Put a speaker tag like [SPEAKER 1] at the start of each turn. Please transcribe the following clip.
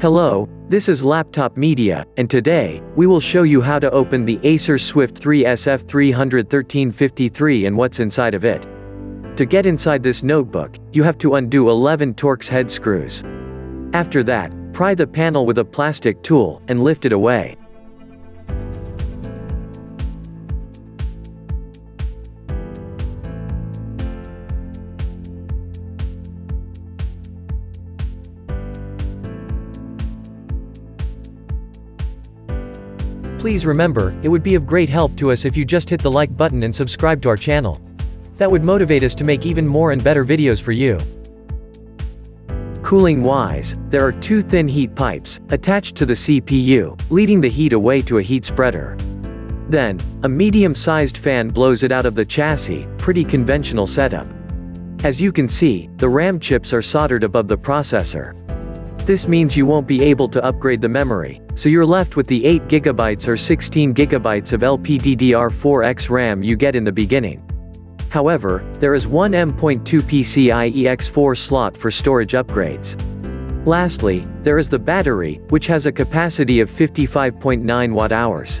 [SPEAKER 1] Hello, this is Laptop Media, and today, we will show you how to open the Acer Swift 3 SF31353 and what's inside of it. To get inside this notebook, you have to undo 11 Torx head screws. After that, pry the panel with a plastic tool, and lift it away. Please remember, it would be of great help to us if you just hit the like button and subscribe to our channel. That would motivate us to make even more and better videos for you. Cooling wise, there are two thin heat pipes, attached to the CPU, leading the heat away to a heat spreader. Then, a medium-sized fan blows it out of the chassis, pretty conventional setup. As you can see, the RAM chips are soldered above the processor. This means you won't be able to upgrade the memory, so you're left with the 8GB or 16GB of LPDDR4X RAM you get in the beginning. However, there is one M.2 PCIe X4 slot for storage upgrades. Lastly, there is the battery, which has a capacity of 55.9 watt-hours.